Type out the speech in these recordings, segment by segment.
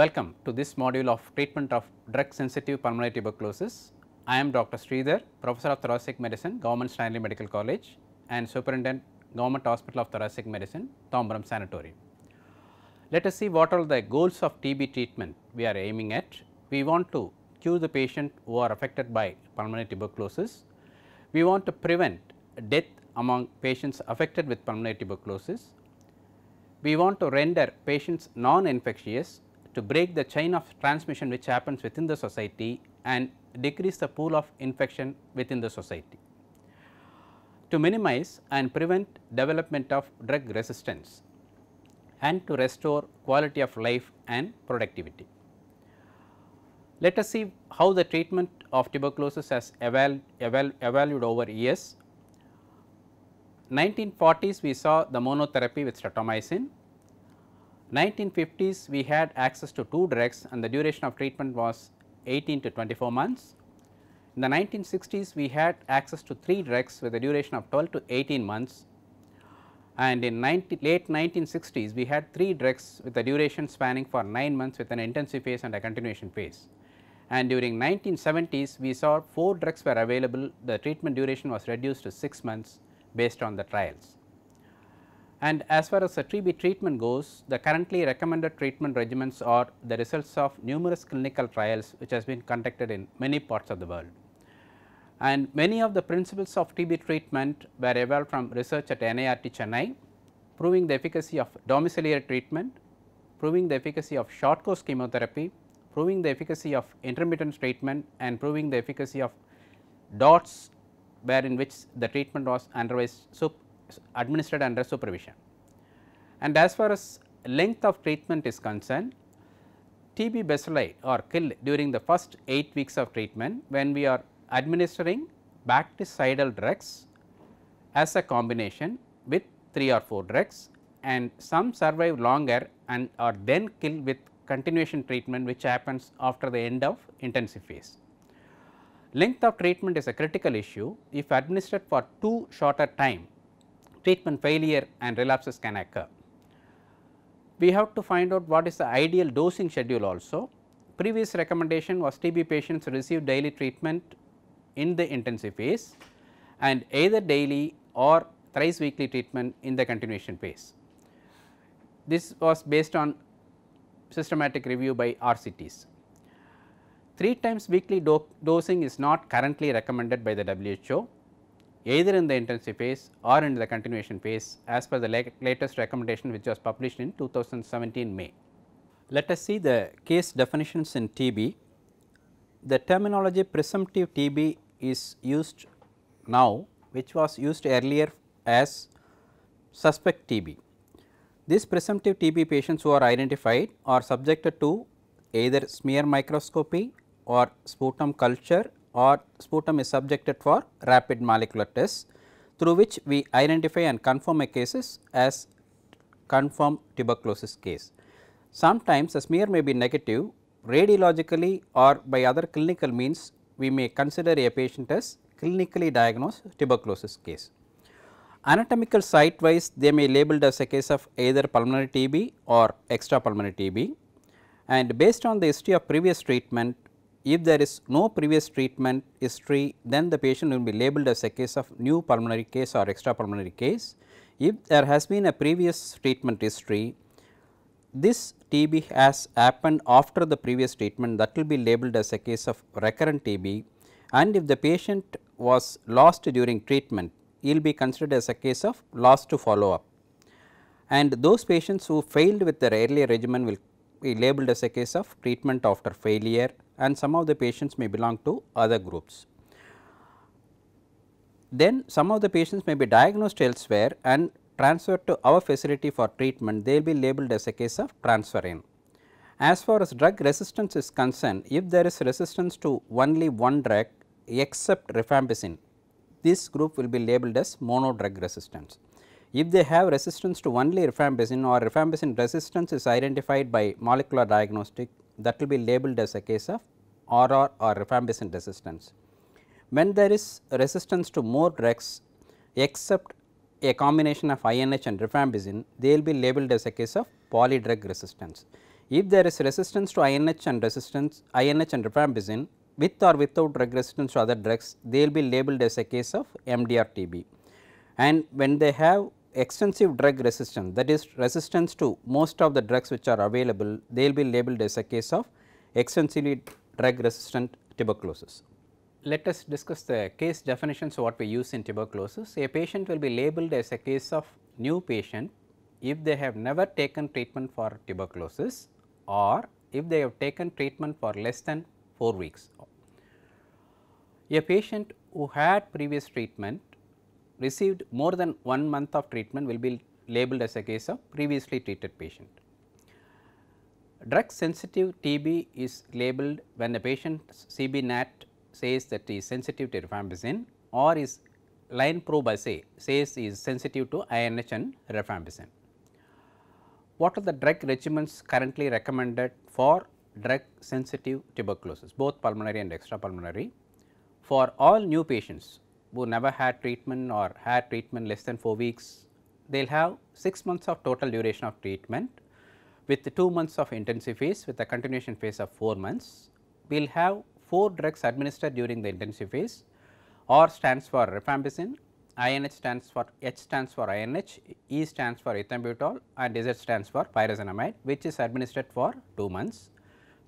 Welcome to this module of treatment of drug sensitive pulmonary tuberculosis. I am Dr. Sridhar, Professor of Thoracic Medicine, Government Stanley Medical College and Superintendent, Government Hospital of Thoracic Medicine, Tambaram Sanatorium. Let us see what are the goals of TB treatment we are aiming at. We want to cure the patient who are affected by pulmonary tuberculosis. We want to prevent death among patients affected with pulmonary tuberculosis. We want to render patients non-infectious to break the chain of transmission which happens within the society and decrease the pool of infection within the society. To minimize and prevent development of drug resistance and to restore quality of life and productivity. Let us see how the treatment of tuberculosis has eval, eval, evaluated over years. 1940s we saw the monotherapy with streptomycin 1950s we had access to two drugs and the duration of treatment was 18 to 24 months. In the 1960s we had access to three drugs with a duration of 12 to 18 months and in 90, late 1960s we had three drugs with a duration spanning for 9 months with an intensive phase and a continuation phase. And during 1970s we saw four drugs were available the treatment duration was reduced to 6 months based on the trials. And as far as the TB treatment goes, the currently recommended treatment regimens are the results of numerous clinical trials which has been conducted in many parts of the world. And many of the principles of TB treatment were evolved from research at NIRT Chennai, proving the efficacy of domiciliary treatment, proving the efficacy of short course chemotherapy, proving the efficacy of intermittent treatment and proving the efficacy of DOTS where in which the treatment was otherwise administered under supervision. And as far as length of treatment is concerned, TB bacilli are killed during the first 8 weeks of treatment when we are administering bactericidal drugs as a combination with 3 or 4 drugs and some survive longer and are then killed with continuation treatment which happens after the end of intensive phase. Length of treatment is a critical issue if administered for too short a time treatment failure and relapses can occur. We have to find out what is the ideal dosing schedule also. Previous recommendation was TB patients receive daily treatment in the intensive phase and either daily or thrice weekly treatment in the continuation phase. This was based on systematic review by RCTs. 3 times weekly do dosing is not currently recommended by the WHO either in the intensive phase or in the continuation phase as per the latest recommendation which was published in 2017 May. Let us see the case definitions in TB. The terminology presumptive TB is used now which was used earlier as suspect TB. These presumptive TB patients who are identified are subjected to either smear microscopy or sputum culture or sputum is subjected for rapid molecular tests through which we identify and confirm a cases as confirmed tuberculosis case. Sometimes a smear may be negative radiologically or by other clinical means we may consider a patient as clinically diagnosed tuberculosis case. Anatomical site wise they may labeled as a case of either pulmonary TB or extrapulmonary TB and based on the history of previous treatment if there is no previous treatment history, then the patient will be labeled as a case of new pulmonary case or extrapulmonary case. If there has been a previous treatment history, this TB has happened after the previous treatment that will be labeled as a case of recurrent TB and if the patient was lost during treatment, he will be considered as a case of lost to follow up. And those patients who failed with their earlier regimen will be labeled as a case of treatment after failure and some of the patients may belong to other groups. Then some of the patients may be diagnosed elsewhere and transferred to our facility for treatment, they will be labeled as a case of transfer in. As far as drug resistance is concerned, if there is resistance to only one drug except rifampicin, this group will be labeled as mono drug resistance. If they have resistance to only rifampicin or rifampicin resistance is identified by molecular diagnostic, that will be labeled as a case of RR or rifampicin resistance. When there is resistance to more drugs, except a combination of INH and rifampicin, they will be labeled as a case of polydrug resistance. If there is resistance to INH and resistance INH and rifampicin with or without drug resistance to other drugs, they will be labeled as a case of MDR TB. And when they have extensive drug resistance that is resistance to most of the drugs which are available, they will be labeled as a case of extensively drug resistant tuberculosis. Let us discuss the case definitions what we use in tuberculosis. A patient will be labeled as a case of new patient if they have never taken treatment for tuberculosis or if they have taken treatment for less than 4 weeks. A patient who had previous treatment received more than 1 month of treatment will be labeled as a case of previously treated patient. Drug sensitive TB is labeled when the patient's CB NAT says that he is sensitive to rifampicin or is line probe assay says he is sensitive to INH and rifampicin. What are the drug regimens currently recommended for drug sensitive tuberculosis both pulmonary and extrapulmonary? For all new patients who never had treatment or had treatment less than 4 weeks, they will have 6 months of total duration of treatment with 2 months of intensive phase with a continuation phase of 4 months. We will have 4 drugs administered during the intensive phase R stands for rifampicin, INH stands for H stands for INH, E stands for ethambutol and Z stands for pyrazinamide which is administered for 2 months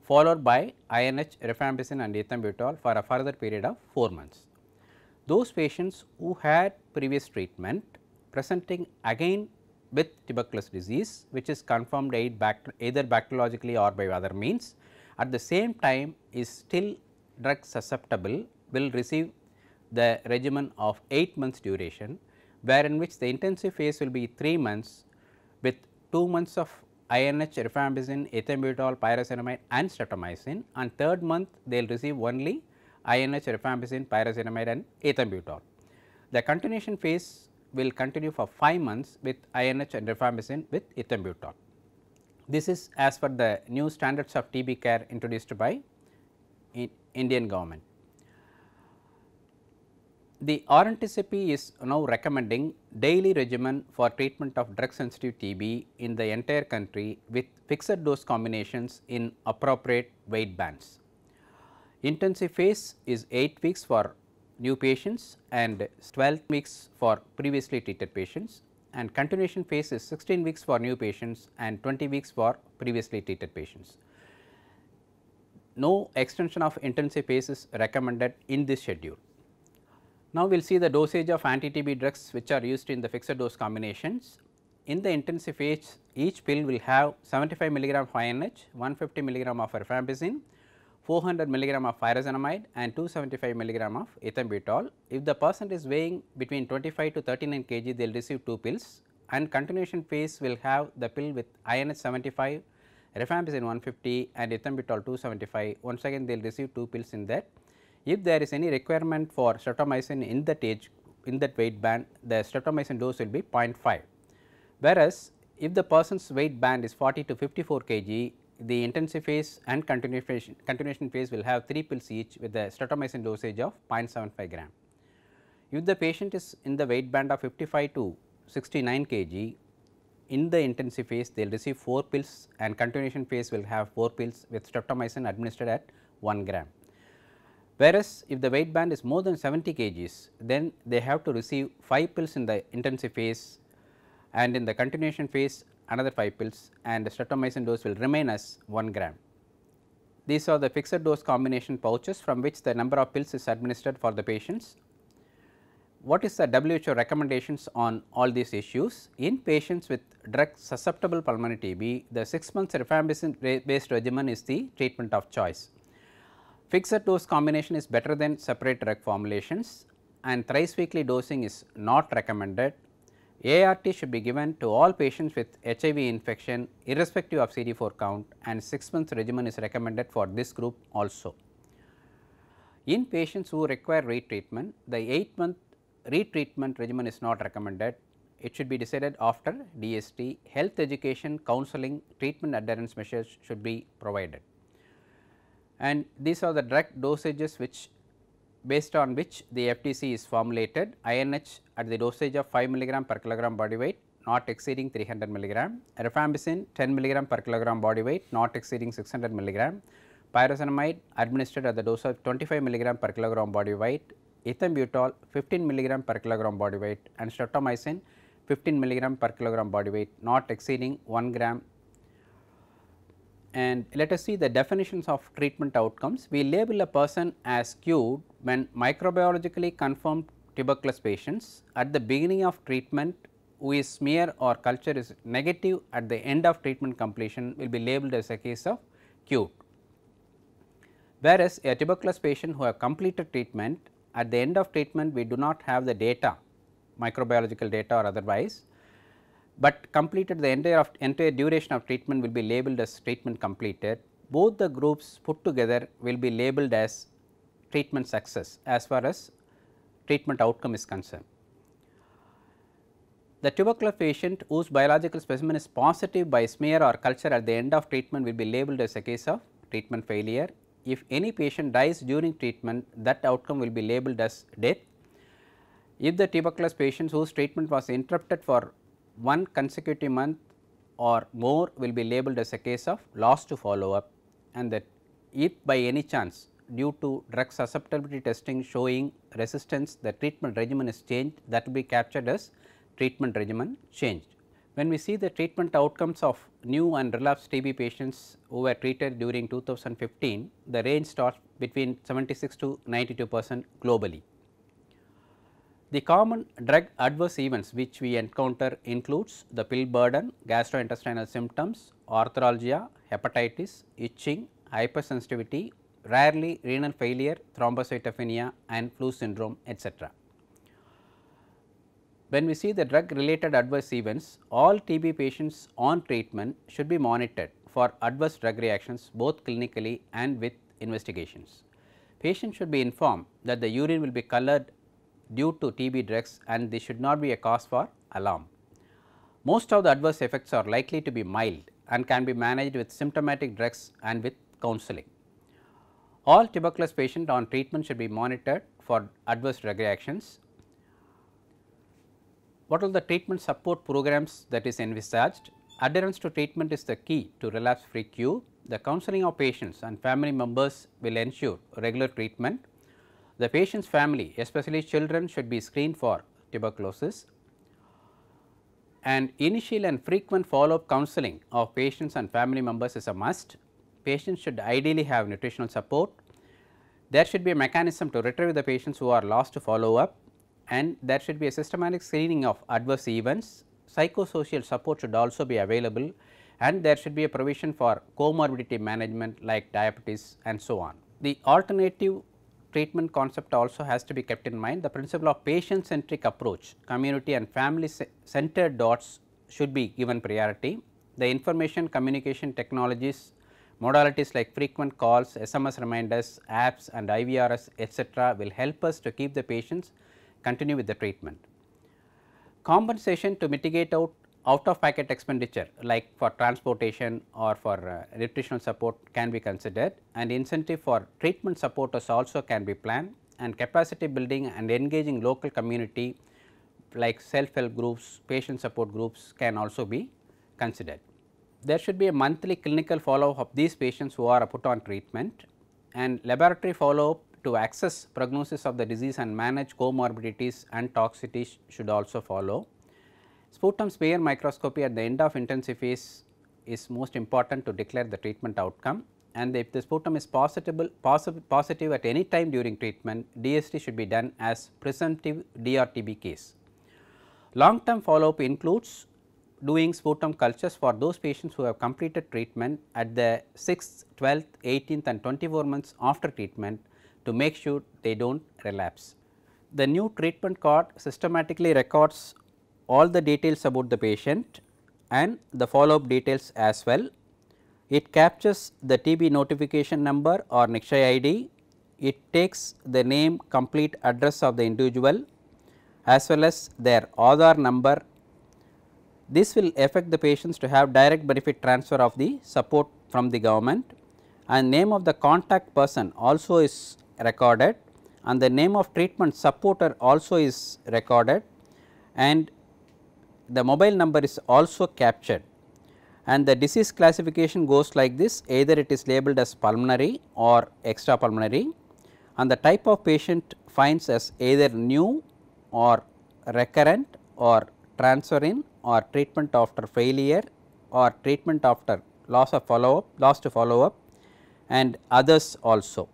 followed by INH, rifampicin and ethambutol for a further period of 4 months. Those patients who had previous treatment presenting again with tuberculosis disease which is confirmed either bacteriologically or by other means at the same time is still drug susceptible will receive the regimen of 8 months duration where in which the intensive phase will be 3 months with 2 months of INH, rifampicin, ethambutol, pyrazinamide and streptomycin and third month they will receive only INH, rifampicin, pyrazinamide and ethambutol. The continuation phase will continue for 5 months with INH and rifampicin with ethambutol. This is as per the new standards of TB care introduced by Indian government. The RNTCP is now recommending daily regimen for treatment of drug sensitive TB in the entire country with fixed dose combinations in appropriate weight bands. Intensive phase is 8 weeks for new patients and 12 weeks for previously treated patients and continuation phase is 16 weeks for new patients and 20 weeks for previously treated patients. No extension of intensive phase is recommended in this schedule. Now, we will see the dosage of anti-TB drugs which are used in the fixed dose combinations. In the intensive phase, each pill will have 75 milligram of INH, 150 milligram of rifampicin, 400 milligram of pyrazinamide and 275 milligram of ethambutol. If the person is weighing between 25 to 39 kg, they will receive 2 pills and continuation phase will have the pill with INH 75, rifampicin 150 and ethambutol 275. Once again they will receive 2 pills in that if there is any requirement for streptomycin in that age in that weight band, the streptomycin dose will be 0.5. Whereas, if the person's weight band is 40 to 54 kg, the intensive phase and continuation, continuation phase will have 3 pills each with the streptomycin dosage of 0.75 gram. If the patient is in the weight band of 55 to 69 kg, in the intensive phase they will receive 4 pills and continuation phase will have 4 pills with streptomycin administered at 1 gram. Whereas, if the weight band is more than 70 kgs, then they have to receive 5 pills in the intensive phase and in the continuation phase another 5 pills and the streptomycin dose will remain as 1 gram. These are the fixed dose combination pouches from which the number of pills is administered for the patients. What is the WHO recommendations on all these issues? In patients with drug susceptible pulmonary TB, the 6 months rifampicin based regimen is the treatment of choice. Fixed dose combination is better than separate drug formulations and thrice weekly dosing is not recommended. ART should be given to all patients with HIV infection irrespective of CD4 count and 6 months regimen is recommended for this group also. In patients who require retreatment, the 8 month retreatment regimen is not recommended. It should be decided after DST, health education, counseling, treatment adherence measures should be provided and these are the drug dosages which based on which the FDC is formulated INH at the dosage of 5 milligram per kilogram body weight not exceeding 300 milligram, rifampicin 10 milligram per kilogram body weight not exceeding 600 milligram, pyrazinamide administered at the dose of 25 milligram per kilogram body weight, ethambutol 15 milligram per kilogram body weight. And streptomycin 15 milligram per kilogram body weight not exceeding 1 gram and let us see the definitions of treatment outcomes. We label a person as cured when microbiologically confirmed tuberculosis patients at the beginning of treatment whose smear or culture is negative at the end of treatment completion will be labeled as a case of cured. Whereas, a tuberculosis patient who have completed treatment at the end of treatment we do not have the data microbiological data or otherwise but completed the entire of entire duration of treatment will be labeled as treatment completed. Both the groups put together will be labeled as treatment success as far as treatment outcome is concerned. The tuberculosis patient whose biological specimen is positive by smear or culture at the end of treatment will be labeled as a case of treatment failure. If any patient dies during treatment that outcome will be labeled as death. If the tuberculosis patients whose treatment was interrupted for one consecutive month or more will be labeled as a case of loss to follow up and that if by any chance due to drug susceptibility testing showing resistance the treatment regimen is changed that will be captured as treatment regimen changed. When we see the treatment outcomes of new and relapsed TB patients who were treated during 2015, the range starts between 76 to 92 percent globally. The common drug adverse events which we encounter includes the pill burden, gastrointestinal symptoms, arthralgia, hepatitis, itching, hypersensitivity, rarely renal failure, thrombocytopenia and flu syndrome etc. When we see the drug related adverse events, all TB patients on treatment should be monitored for adverse drug reactions both clinically and with investigations. Patients should be informed that the urine will be colored due to TB drugs and this should not be a cause for alarm. Most of the adverse effects are likely to be mild and can be managed with symptomatic drugs and with counseling. All tuberculosis patients on treatment should be monitored for adverse drug reactions. What are the treatment support programs that is envisaged? Adherence to treatment is the key to relapse free cure. The counseling of patients and family members will ensure regular treatment the patient's family especially children should be screened for tuberculosis and initial and frequent follow up counseling of patients and family members is a must. Patients should ideally have nutritional support. There should be a mechanism to retrieve the patients who are lost to follow up and there should be a systematic screening of adverse events. Psychosocial support should also be available and there should be a provision for comorbidity management like diabetes and so on. The alternative treatment concept also has to be kept in mind. The principle of patient centric approach, community and family centered DOTS should be given priority. The information communication technologies modalities like frequent calls, SMS reminders, apps and IVRS etc., will help us to keep the patients continue with the treatment. Compensation to mitigate out out of packet expenditure like for transportation or for uh, nutritional support can be considered and incentive for treatment supporters also can be planned and capacity building and engaging local community like self help groups, patient support groups can also be considered. There should be a monthly clinical follow up of these patients who are put on treatment and laboratory follow up to assess prognosis of the disease and manage comorbidities and toxicities should also follow. Sputum smear microscopy at the end of intensive phase is most important to declare the treatment outcome and if the sputum is positive, positive at any time during treatment, DST should be done as presumptive DRTB case. Long term follow up includes doing sputum cultures for those patients who have completed treatment at the 6th, 12th, 18th and 24 months after treatment to make sure they do not relapse. The new treatment card systematically records all the details about the patient and the follow up details as well. It captures the TB notification number or Nikshay ID, it takes the name complete address of the individual as well as their Aadhaar number. This will affect the patients to have direct benefit transfer of the support from the government and name of the contact person also is recorded and the name of treatment supporter also is recorded and the mobile number is also captured and the disease classification goes like this either it is labeled as pulmonary or extrapulmonary and the type of patient finds as either new or recurrent or transfer in or treatment after failure or treatment after loss of follow up, loss to follow up and others also.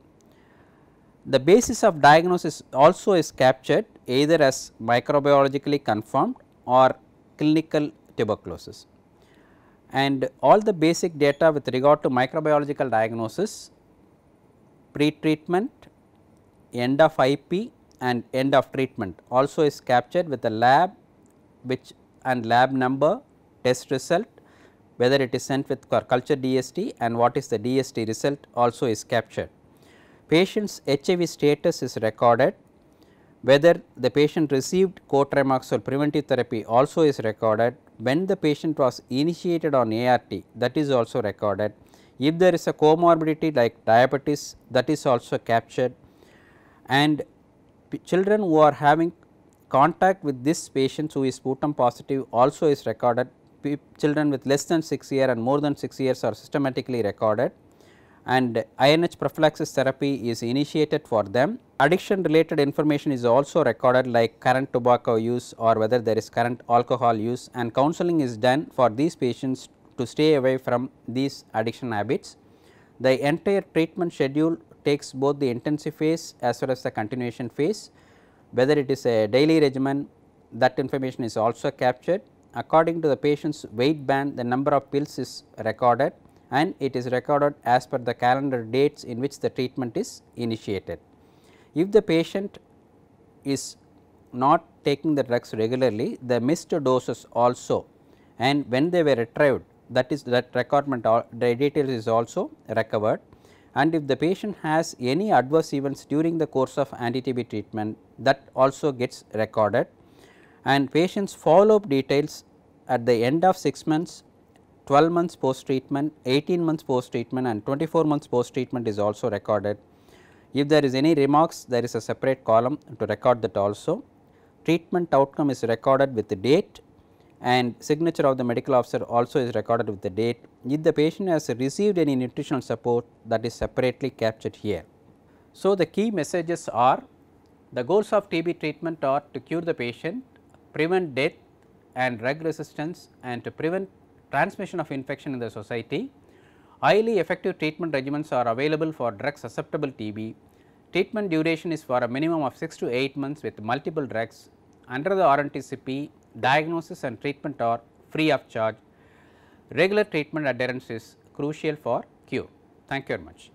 The basis of diagnosis also is captured either as microbiologically confirmed or clinical tuberculosis. And all the basic data with regard to microbiological diagnosis, pre-treatment, end of IP and end of treatment also is captured with the lab which and lab number, test result, whether it is sent with culture DST and what is the DST result also is captured. Patient's HIV status is recorded, whether the patient received cotrimoxazole preventive therapy also is recorded, when the patient was initiated on ART that is also recorded. If there is a comorbidity like diabetes that is also captured and children who are having contact with this patient who is sputum positive also is recorded. children with less than 6 year and more than 6 years are systematically recorded and INH prophylaxis therapy is initiated for them. Addiction related information is also recorded like current tobacco use or whether there is current alcohol use and counseling is done for these patients to stay away from these addiction habits. The entire treatment schedule takes both the intensive phase as well as the continuation phase. Whether it is a daily regimen that information is also captured. According to the patient's weight band the number of pills is recorded and it is recorded as per the calendar dates in which the treatment is initiated. If the patient is not taking the drugs regularly the missed doses also and when they were retrieved that is that recordment the details is also recovered and if the patient has any adverse events during the course of anti-TB treatment that also gets recorded and patients follow up details at the end of 6 months, 12 months post treatment, 18 months post treatment and 24 months post treatment is also recorded. If there is any remarks there is a separate column to record that also. Treatment outcome is recorded with the date and signature of the medical officer also is recorded with the date. If the patient has received any nutritional support that is separately captured here. So, the key messages are the goals of TB treatment are to cure the patient, prevent death and drug resistance and to prevent transmission of infection in the society. Highly effective treatment regimens are available for drug susceptible TB. Treatment duration is for a minimum of 6 to 8 months with multiple drugs. Under the RNTCP, diagnosis and treatment are free of charge. Regular treatment adherence is crucial for cure. Thank you very much.